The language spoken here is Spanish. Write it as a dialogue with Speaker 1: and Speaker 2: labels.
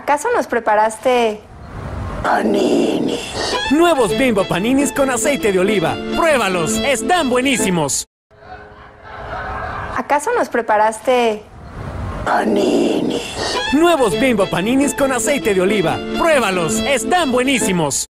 Speaker 1: ¿Acaso nos preparaste
Speaker 2: Paninis.
Speaker 3: Nuevos Bimbo Paninis con aceite de oliva. Pruébalos, están buenísimos.
Speaker 1: ¿Acaso nos preparaste
Speaker 2: Paninis.
Speaker 3: Nuevos Bimbo Paninis con aceite de oliva. Pruébalos, están buenísimos.